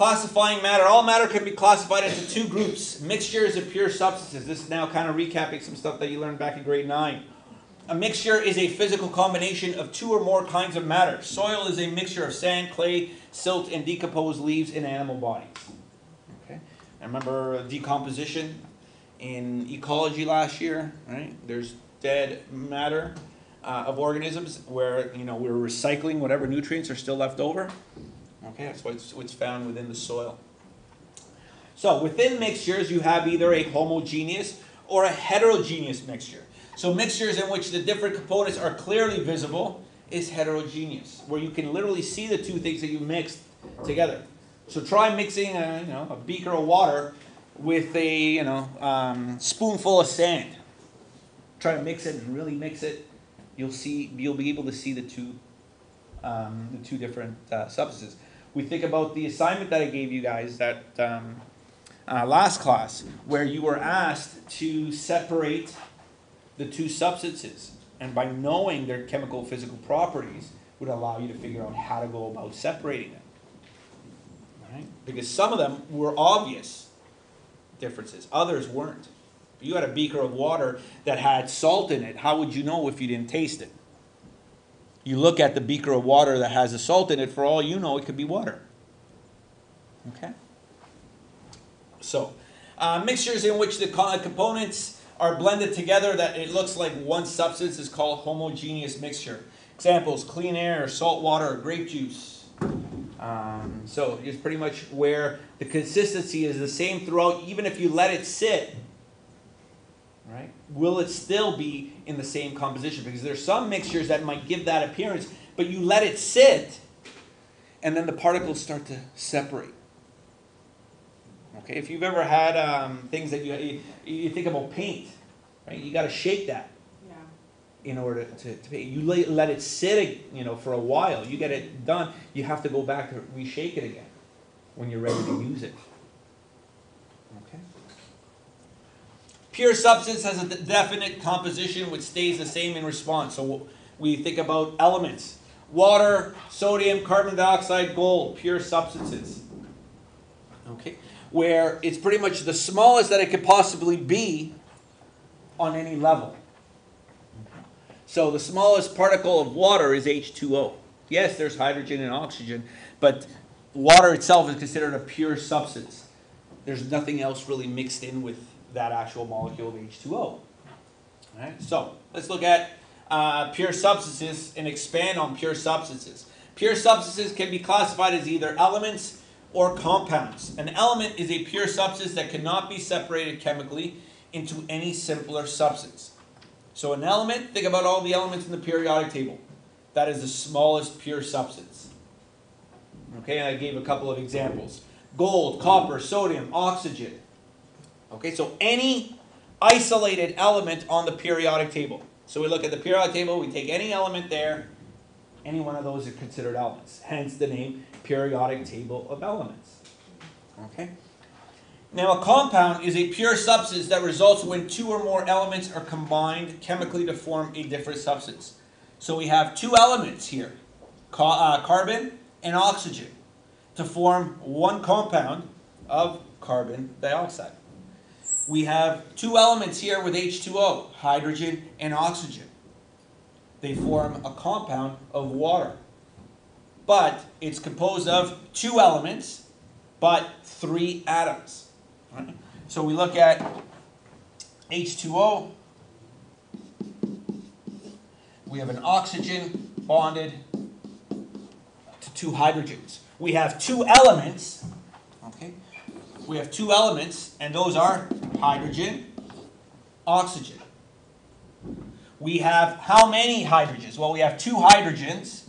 Classifying matter. All matter can be classified into two groups mixtures and pure substances. This is now kind of recapping some stuff that you learned back in grade 9. A mixture is a physical combination of two or more kinds of matter. Soil is a mixture of sand, clay, silt, and decomposed leaves in animal bodies. Okay. And remember decomposition in ecology last year, right? There's dead matter uh, of organisms where you know we're recycling whatever nutrients are still left over. Okay, that's what's, what's found within the soil. So within mixtures, you have either a homogeneous or a heterogeneous mixture. So mixtures in which the different components are clearly visible is heterogeneous, where you can literally see the two things that you mixed together. So try mixing a, you know, a beaker of water with a you know, um, spoonful of sand. Try to mix it and really mix it. You'll see you'll be able to see the two um, the two different uh, substances. We think about the assignment that I gave you guys that um, uh, last class, where you were asked to separate the two substances, and by knowing their chemical physical properties, would allow you to figure out how to go about separating them. Right? Because some of them were obvious differences, others weren't. If you had a beaker of water that had salt in it, how would you know if you didn't taste it? You look at the beaker of water that has the salt in it, for all you know, it could be water. Okay? So, uh, mixtures in which the components are blended together that it looks like one substance is called homogeneous mixture. Examples clean air, salt water, grape juice. Um, so, it's pretty much where the consistency is the same throughout, even if you let it sit? Will it still be in the same composition? Because there's some mixtures that might give that appearance, but you let it sit, and then the particles start to separate. Okay, if you've ever had um, things that you, you, you think about paint, right? You got to shake that in order to, to paint. You let, let it sit, you know, for a while. You get it done. You have to go back to reshake it again when you're ready to use it. Pure substance has a definite composition which stays the same in response. So we think about elements water, sodium, carbon dioxide, gold, pure substances. Okay? Where it's pretty much the smallest that it could possibly be on any level. So the smallest particle of water is H2O. Yes, there's hydrogen and oxygen, but water itself is considered a pure substance. There's nothing else really mixed in with that actual molecule of H2O. All right, so let's look at uh, pure substances and expand on pure substances. Pure substances can be classified as either elements or compounds. An element is a pure substance that cannot be separated chemically into any simpler substance. So, an element, think about all the elements in the periodic table. That is the smallest pure substance. Okay, and I gave a couple of examples gold, copper, sodium, oxygen. Okay, so any isolated element on the periodic table. So we look at the periodic table, we take any element there, any one of those are considered elements. Hence the name periodic table of elements. Okay? Now, a compound is a pure substance that results when two or more elements are combined chemically to form a different substance. So we have two elements here uh, carbon and oxygen to form one compound of carbon dioxide we have two elements here with H2O, hydrogen and oxygen. They form a compound of water. But it's composed of two elements, but three atoms. Right? So we look at H2O. We have an oxygen bonded to two hydrogens. We have two elements, okay? We have two elements, and those are hydrogen, oxygen. We have how many hydrogens? Well, we have two hydrogens,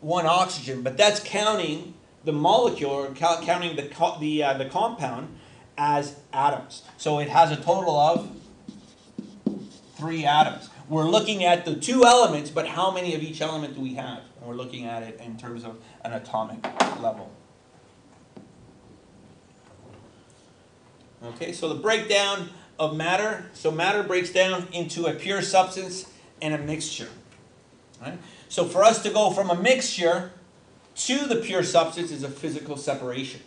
one oxygen, but that's counting the molecule or counting the, the, uh, the compound as atoms. So it has a total of three atoms. We're looking at the two elements, but how many of each element do we have? And we're looking at it in terms of an atomic level. Okay, so the breakdown of matter. So matter breaks down into a pure substance and a mixture. Right? So for us to go from a mixture to the pure substance is a physical separation.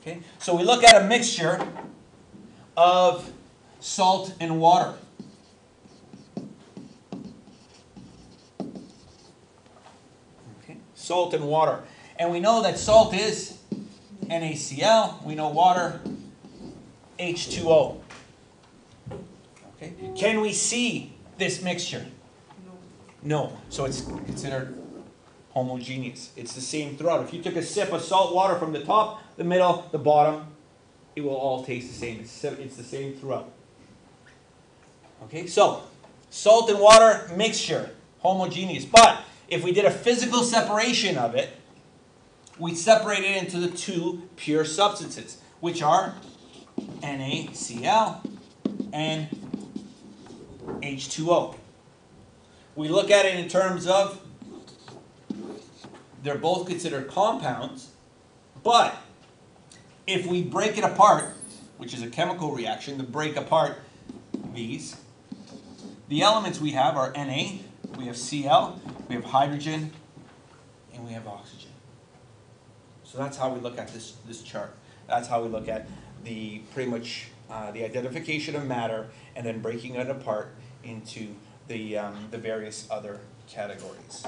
Okay? So we look at a mixture of salt and water. Okay? Salt and water. And we know that salt is NaCl, we know water H2O. Okay? Can we see this mixture? No. No. So it's considered homogeneous. It's the same throughout. If you took a sip of salt water from the top, the middle, the bottom, it will all taste the same. It's, it's the same throughout. Okay, so salt and water mixture, homogeneous. But if we did a physical separation of it, we'd separate it into the two pure substances, which are NaCl and H2O. We look at it in terms of they're both considered compounds, but if we break it apart, which is a chemical reaction, to break apart these, the elements we have are Na, we have Cl, we have hydrogen, and we have oxygen. So that's how we look at this, this chart. That's how we look at the, pretty much, uh, the identification of matter and then breaking it apart into the, um, the various other categories.